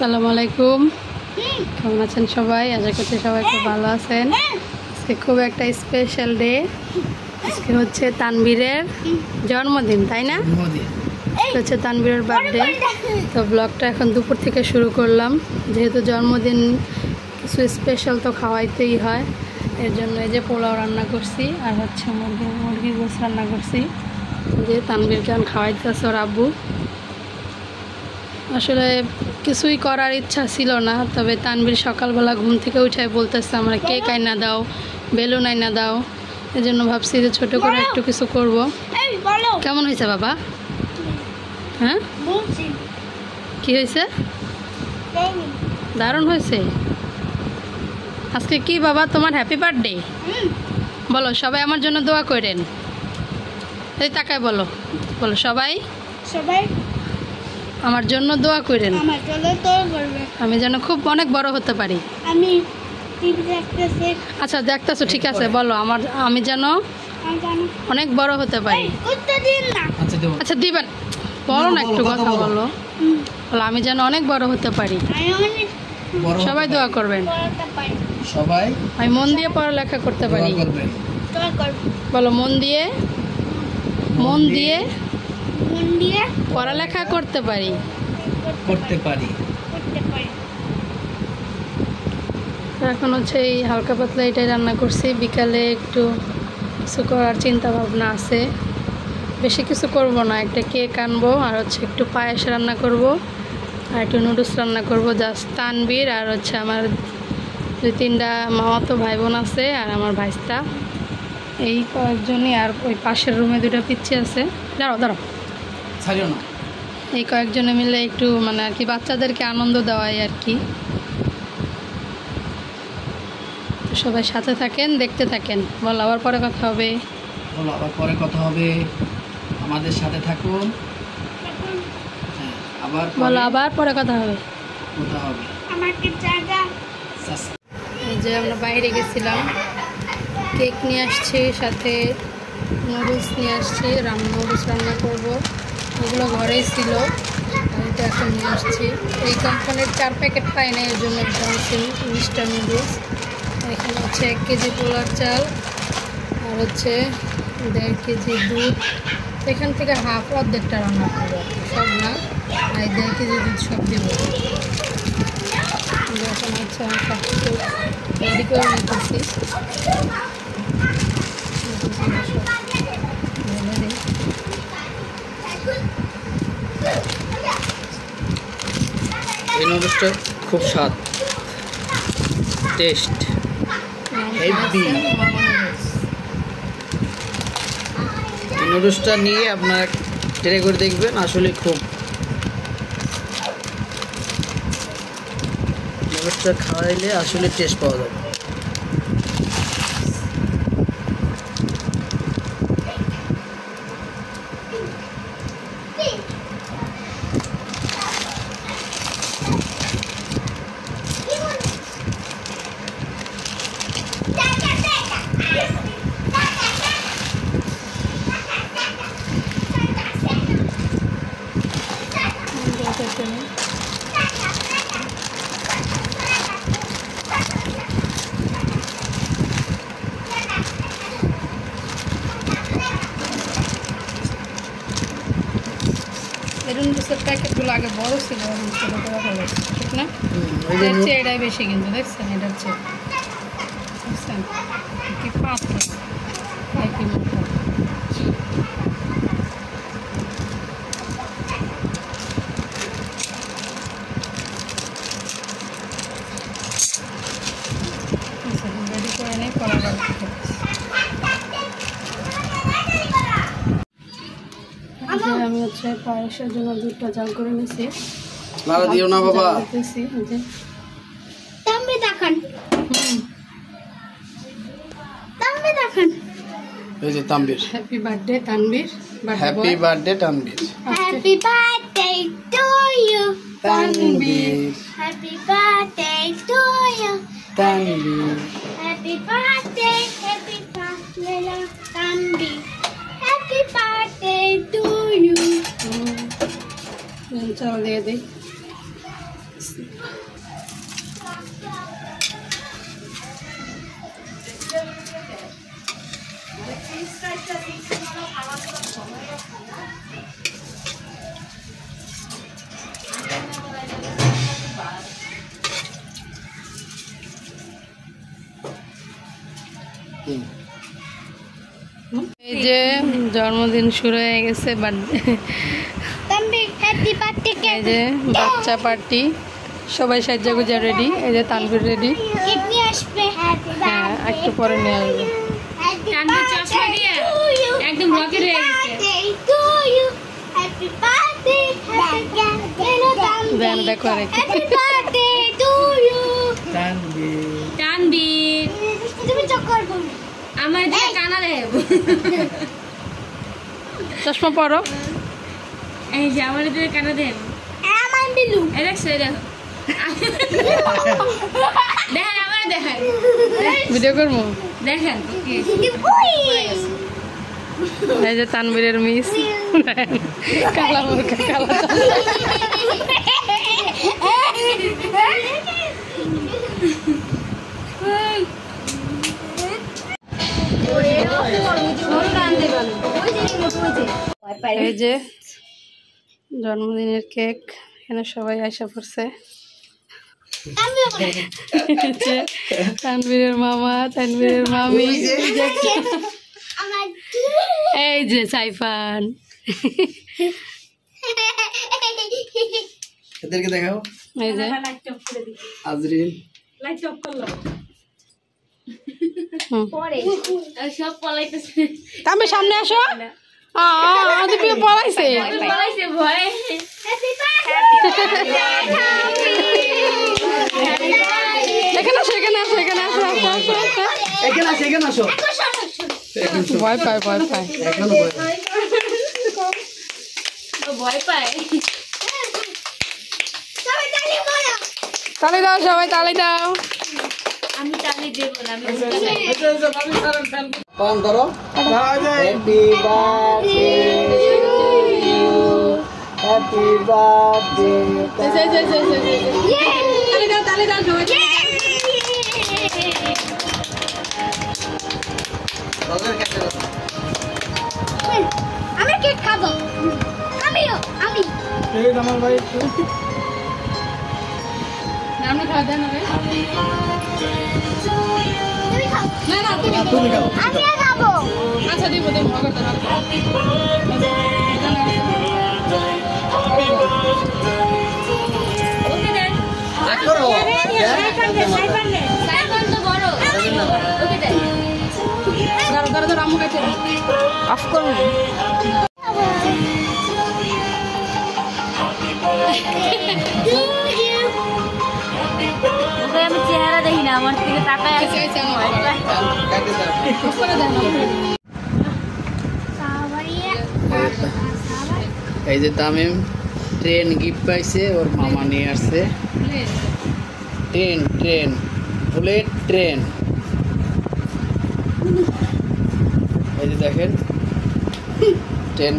আসসালামু আলাইকুম। কেমন আছেন সবাই? আশা করছি সবাই খুব ভালো আছেন। আজকে খুব একটা স্পেশাল ডে আজকে হচ্ছে তানবীরের জন্মদিন তাই না? হচ্ছে তানবীরের বার্থডে তো ব্লগটা এখন দুপুর থেকে শুরু করলাম। যেহেতু জন্মদিন কিছু স্পেশাল তো খাওয়াইতেই হয়। এর জন্য এই যে পোলাও রান্না করছি আর হচ্ছে মুরগি মুরগির গোস রান্না করছি। যে তানবীরকে আমি খাওয়াইতেছে ওর আব্বু। আসলে কিছুই করার ইচ্ছা ছিল না তবে তানবীর সকালবেলা ঘুম থেকে উঠে বলতেছে আমরা কেক আইনা দাও বেলুন আইনা দাও এই জন্য ভাবছি যে ছোটো করে একটু কিছু করব। কেমন হয়েছে বাবা? হ্যাঁ? কি হয়েছে? দারুণ হয়েছে? আজকে কি বাবা তোমার হ্যাপি বার্থডে বলো সবাই আমার জন্য দোয়া করেন। এই তাকায় বলো। বলো সবাই? সবাই আমার জন্য দোয়া করেন। আমার জন্য আমি যেন খুব অনেক বড় হতে পারি। আমি আচ্ছা দেখতেছো ঠিক আছে বলো আমার আমি যেন অনেক বড় হতে পারি। আচ্ছা দেবো। আচ্ছা দিবেন। বলো না একটু কথা বলো। বলো। আমি যেন অনেক বড় হতে পারি। সবাই দোয়া করবেন। সবাই আমি মন দিয়ে পড়ালেখা করতে পারি। বলো মন দিয়ে মন দিয়ে মন দিয়ে পড়ালেখা করতে পারি। করতে পারি। এখন হচ্ছে এই হালকা পাতলা এটাই রান্না করছি। বিকালে একটু কিছু করার চিন্তা ভাবনা আছে। বেশি কিছু করব না একটা কেক আনব আর হচ্ছে একটু পায়েস রান্না করব আর একটু নুডলস রান্না করব। জাস্ট তানবির আর হচ্ছে আমার দুই তিনটা মামাতো ভাই বোন আছে আর আমার ভাইস্তা। এই কয়েকজনই আর ওই পাশের রুমে দুটো পিচ্ছি আছে। দাঁড়াও দাঁড়াও। ছাড়িও না। এই কয়েকজনে মিলে একটু মানে আর কি বাচ্চাদেরকে আনন্দ দেওয়াই আর কি। তো সবাই সাথে থাকেন দেখতে থাকেন। বল আবার পরে কথা হবে। বলো আবার পরে কথা হবে। আমাদের সাথে থাকুন। হ্যাঁ আবার বলো আবার পরে কথা হবে। কথা হবে। আমাকে জায়গা সাস- এই যে আমরা বাইরে গেছিলাম। কেক নিয়ে আসছি, সাথে নুডলস নিয়ে আসছি রান্না নুডলস রান্না করব। ওগুলো ঘরেই ছিল এটা এখন নিয়ে আসছি। এই কোম্পানির চার প্যাকেট পাই না, এর জন্য আনছি মিস্টার নুডলস এখানে হচ্ছে এক কেজি পোলার চাল, আর হচ্ছে দেড় কেজি দুধ। এখান থেকে হাফ অর্ধেকটা রান্না করব, সব না, আর দেড় কেজি দুধ সব দেবো। এখন হচ্ছে আমি সব কিছু রেডি করে নিতেছি। নুডলসটা খুব স্বাদ। টেস্ট। হেভি। নুডলসটা নিয়ে আপনার ট্রে করে দেখবেন, আসলে খুব। নুডলসটা খাওয়াইলে আসলে টেস্ট পাওয়া যাবে। জুসের প্যাকেটগুলো আগে বড় ছিল ছোটো করে হলো ঠিক না? নু- চেয়ে এটাই বেশি কিন্তু দেখছেন? এটার চেয়ে। দেখছেন কি পাতলা একই মোটা রেডি করে নেই পরে আবার খেতেছি। এই যে আমি পায়েসের জন্য দুধটা জাল করে নিছি। লাড়া দিও না বাবা। জাল দিতেছি, যে। তাম্বি দেখান। তাম্বি দেখান। এই যে Tambir. Happy birthday Tanvir. Happy birthday Tambir happy birthday to you Tanvir. Happy birthday to you Tanvir. Happy birthday চাল দিয়ে দিই। এই যে জন্মদিন শুরু হয়ে গেছে বার্থডে এই যে বাচ্চা পার্টি সবাই সাজ্জা গুজা রেডি এই যে তানভীর রেডি হ্যাঁ একটু পরে নিয়ে আসবে। একদম রকেট হয়ে গেছে। আমার যে কানা দেব। চশমা পরো। এই যে আমার কানা দেব। বিলু এই দেখছ এই দেখো দেখেন আমার দেখেন ভিডিও করব দেখেন এই যে তানভীরের মিস কালা মুরগা কালা এই যে জন্মদিনের কেক। এখানে সবাই আশা পড়ছে। তানভীরের মামা তানভীরের মামি। এই যে সাইফান। এদেরকে দেখাও। এই যে। আজরিন। হুম। সব পলাইতেছে সামনে আসো। বিয়ে পড়াইছে পলাইছে ভয়ে। এখানে আসো এখানে আসো এখানে আসো আসো আসো। এখানে আসো এখানে আসো। ভয় পায় ভয় পায়। ভয় পায়। ভয় দাও সবাই তালি দাও। আমি তালি দেব না আমি পান ধরো। হ্যাপি বার্থডে হ্যাপি আমি কেক খাব। আমিও আমি। আমার ভাই। আমরা খাওয়া দেন না না তুমি। তুমি খাও আমিও খাব আচ্ছা দিব দিব মগর দাও ওকে দেন আমার থেকে তাকায় আছে। এই যে তামিম ট্রেন গিফট পাইছে ওর মামা নিয়ে আসছে। Train train bullet train. এই যে দেখেন ট্রেন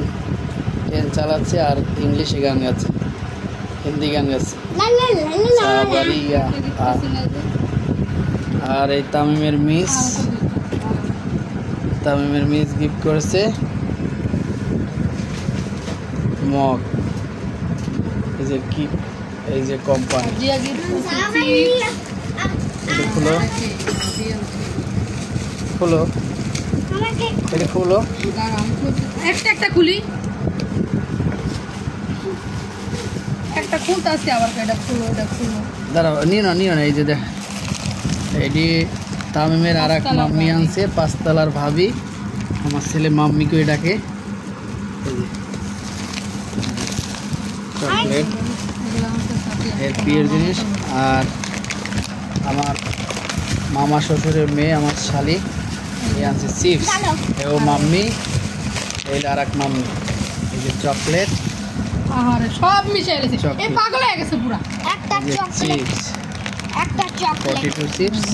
ট্রেন চালাচ্ছে আর ইংলিশে গান গাচ্ছে হিন্দি গান গাচ্ছে। আর- এই তামিমের মিস তামিমের মিস গিফট করেছে মগ। এই যে কি এই যে কোম্পানি gift করছে। এটা খুলো। খুলো। এটা খুলো। দাঁড়া, আমি খুলছি। একটা একটা খুলি। একটা খুলতে আসছে আবার এটা খুলো এটা খুলো। দাঁড়াও নিও না নিও না এই যে দেখ। এটি তামিমের আর এক মাম্মি আনছে পাঁচতলার ভাবি। আমার ছেলে মাম্মিকে ডাকে। চকলেট এর প্রিয় জিনিস। আর আমার মামা শ্বশুরের মেয়ে আমার শালি এই আনছে চিপস। ও মাম্মি এই আর এক মাম্মি। এই যে চকলেট। সব মিশে গেছে। পাগল হয়ে গেছে পুরা। একটা চকলেট। চিপস একটা চকলেট পটেটো চিপস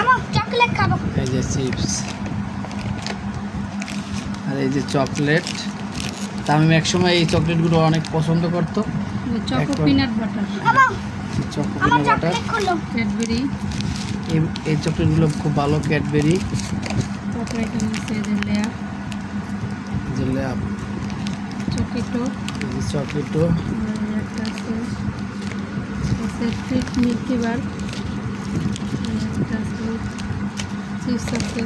আমার চকলেট খাব। এই যে চিপস আর এই যে চকলেট তামিম একসময় এই চকলেটগুলো অনেক পছন্দ করতো। চকো পিনাট বাটার চকোপিনা বাটার ক্যাডবেরি এই এই চকলেটগুলো খুব ভালো ক্যাডবেরি যে লেয়ার। যে আছে ট্রিট মিল্কি বার। চিপস আছে।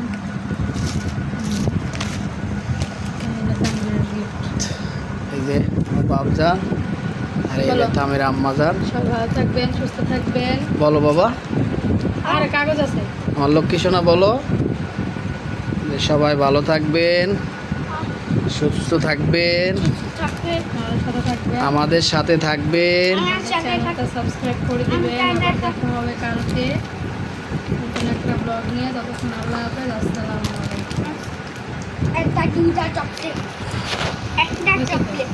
এই যে বাবজান আর এই যে বলো। আম্মাজান সব ভালো থাকবেন সুস্থ থাকবেন। বলো বাবা। আর কাগজ আছে? আমার লক্ষ্মী সোনা বলো। সবাই ভালো থাকবেন। সুস্থ থাকবেন। আমার সাথে থাকবেন। আমাদের সাথে থাকবেন চ্যানেলটা সাবস্ক্রাইব করে দিবেন। দেখা হবে কালকে। নতুন একটা ব্লগ নিয়ে। ততক্ষণ আল্লাহ হাফেজ। আসসালামু আলাইকুম। একটা চকলেট একটা চকলেট